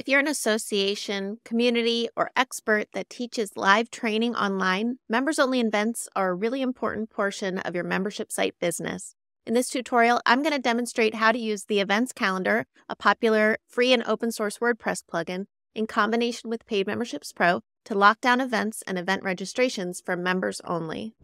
If you're an association, community, or expert that teaches live training online, members only events are a really important portion of your membership site business. In this tutorial, I'm going to demonstrate how to use the Events Calendar, a popular free and open source WordPress plugin, in combination with Paid Memberships Pro to lock down events and event registrations for members only.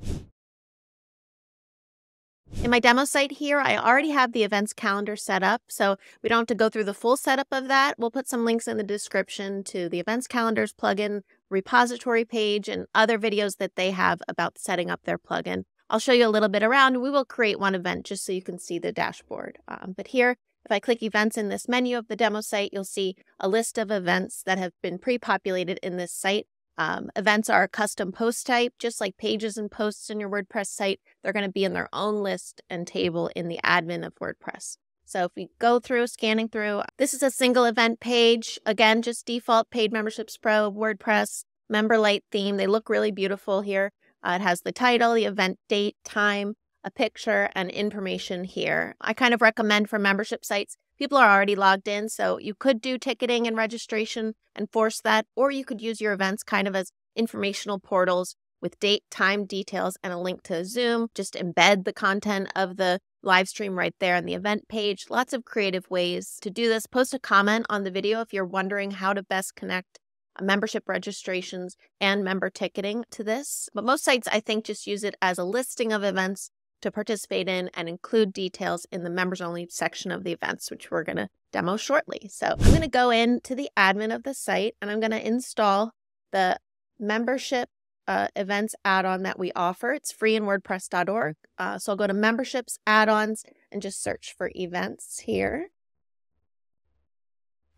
In my demo site here, I already have the events calendar set up, so we don't have to go through the full setup of that. We'll put some links in the description to the events calendars plugin, repository page, and other videos that they have about setting up their plugin. I'll show you a little bit around. We will create one event just so you can see the dashboard. Um, but here, if I click events in this menu of the demo site, you'll see a list of events that have been pre-populated in this site. Um, events are a custom post type, just like pages and posts in your WordPress site. They're going to be in their own list and table in the admin of WordPress. So if we go through, scanning through, this is a single event page. Again, just default paid memberships pro WordPress Memberlite theme. They look really beautiful here. Uh, it has the title, the event date, time, a picture, and information here. I kind of recommend for membership sites people are already logged in. So you could do ticketing and registration and force that, or you could use your events kind of as informational portals with date, time details, and a link to Zoom. Just embed the content of the live stream right there on the event page. Lots of creative ways to do this. Post a comment on the video if you're wondering how to best connect uh, membership registrations and member ticketing to this. But most sites, I think, just use it as a listing of events to participate in and include details in the members only section of the events, which we're going to demo shortly. So I'm going to go into the admin of the site and I'm going to install the membership uh, events add-on that we offer. It's free in wordpress.org. Uh, so I'll go to memberships add-ons and just search for events here.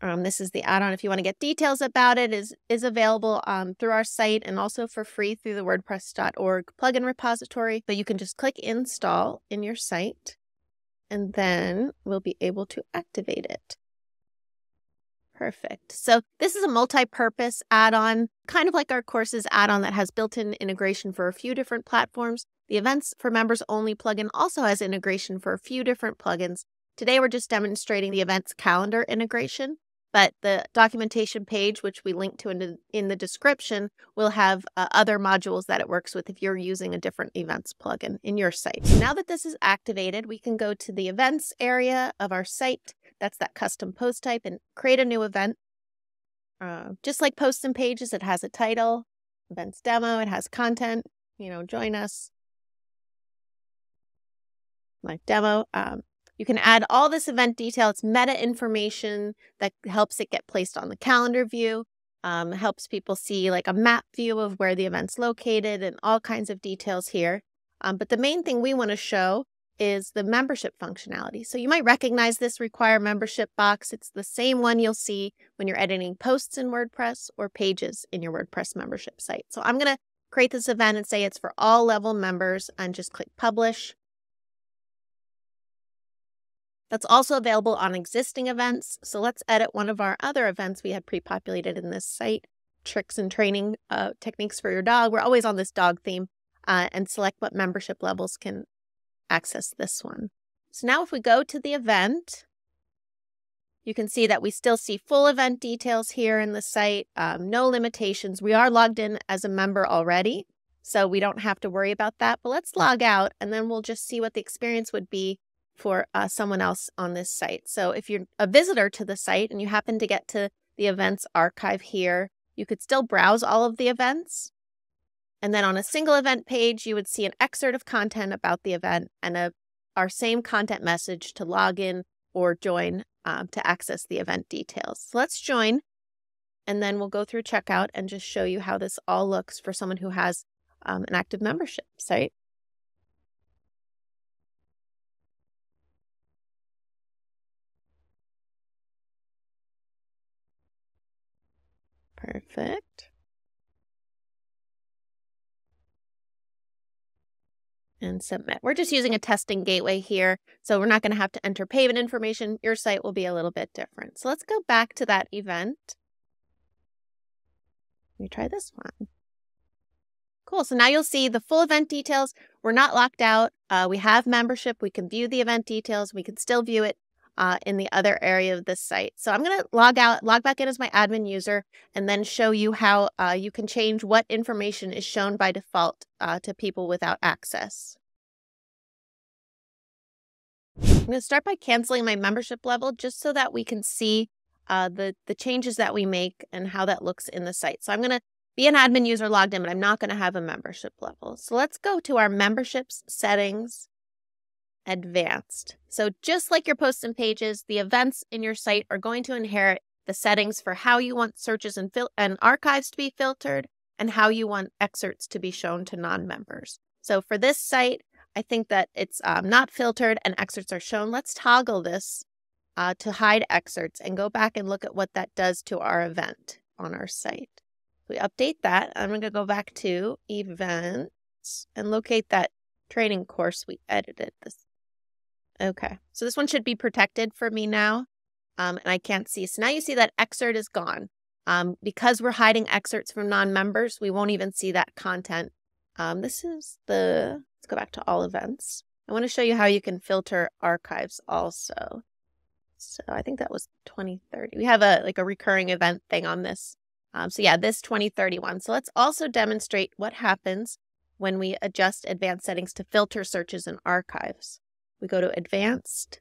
Um, this is the add-on. If you want to get details about it, is is available um, through our site and also for free through the WordPress.org plugin repository. But you can just click install in your site, and then we'll be able to activate it. Perfect. So this is a multi-purpose add-on, kind of like our courses add-on that has built-in integration for a few different platforms. The Events for Members Only plugin also has integration for a few different plugins. Today, we're just demonstrating the events calendar integration. But the documentation page, which we link to in the, in the description, will have uh, other modules that it works with if you're using a different events plugin in your site. Now that this is activated, we can go to the events area of our site. That's that custom post type and create a new event. Uh, just like posts and pages, it has a title, events demo, it has content, you know, join us. Like demo. Um, you can add all this event detail. It's meta information that helps it get placed on the calendar view, um, helps people see like a map view of where the event's located and all kinds of details here. Um, but the main thing we want to show is the membership functionality. So you might recognize this require membership box. It's the same one you'll see when you're editing posts in WordPress or pages in your WordPress membership site. So I'm going to create this event and say it's for all level members and just click publish. That's also available on existing events. So let's edit one of our other events we had pre-populated in this site, tricks and training uh, techniques for your dog. We're always on this dog theme uh, and select what membership levels can access this one. So now if we go to the event, you can see that we still see full event details here in the site, um, no limitations. We are logged in as a member already, so we don't have to worry about that. But let's log out and then we'll just see what the experience would be for uh, someone else on this site. So if you're a visitor to the site and you happen to get to the events archive here, you could still browse all of the events. And then on a single event page, you would see an excerpt of content about the event and a, our same content message to log in or join um, to access the event details. So let's join and then we'll go through checkout and just show you how this all looks for someone who has um, an active membership site. Perfect. And submit. We're just using a testing gateway here, so we're not going to have to enter payment information. Your site will be a little bit different. So let's go back to that event. Let me try this one. Cool. So now you'll see the full event details. We're not locked out. Uh, we have membership. We can view the event details. We can still view it uh, in the other area of the site. So I'm going to log out, log back in as my admin user, and then show you how uh, you can change what information is shown by default uh, to people without access. I'm going to start by canceling my membership level just so that we can see uh, the, the changes that we make and how that looks in the site. So I'm going to be an admin user logged in, but I'm not going to have a membership level. So let's go to our memberships settings advanced. So just like your posts and pages, the events in your site are going to inherit the settings for how you want searches and, fil- and archives to be filtered and how you want excerpts to be shown to non-members. So for this site, I think that it's um, not filtered and excerpts are shown. Let's toggle this uh, to hide excerpts and go back and look at what that does to our event on our site we update that, I'm going to go back to events and locate that training course we edited this. Okay, so this one should be protected for me now, um, and I can't see. So now you see that excerpt is gone. Um, because we're hiding excerpts from non-members, we won't even see that content. Um, this is the, let's go back to all events. I want to show you how you can filter archives also. So I think that was 2030. We have a like a recurring event thing on this. Um, so yeah, this 2031. So let's also demonstrate what happens when we adjust advanced settings to filter searches and archives. We go to advanced,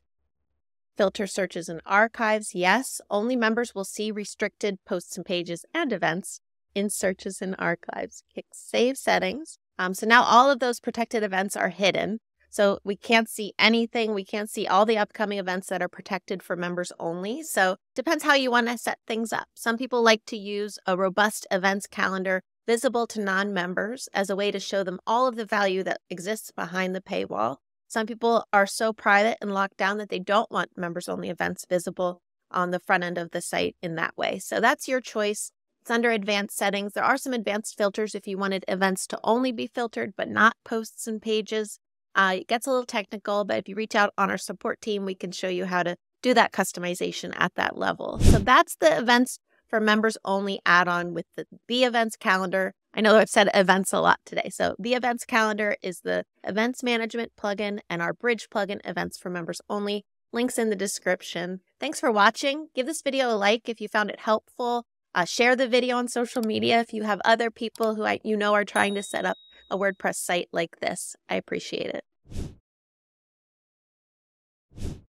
filter searches and archives. Yes, only members will see restricted posts and pages and events in searches and archives. Click save settings. Um, so now all of those protected events are hidden. So we can't see anything. We can't see all the upcoming events that are protected for members only. So it depends how you want to set things up. Some people like to use a robust events calendar visible to non-members as a way to show them all of the value that exists behind the paywall. Some people are so private and locked down that they don't want members only events visible on the front end of the site in that way. So that's your choice. It's under advanced settings. There are some advanced filters if you wanted events to only be filtered, but not posts and pages. Uh, it gets a little technical, but if you reach out on our support team, we can show you how to do that customization at that level. So that's the events for members only add on with the, the events calendar. I know I've said events a lot today. So the events calendar is the events management plugin and our bridge plugin events for members only. Links in the description. Thanks for watching. Give this video a like if you found it helpful. Uh, share the video on social media if you have other people who I, you know are trying to set up a WordPress site like this. I appreciate it.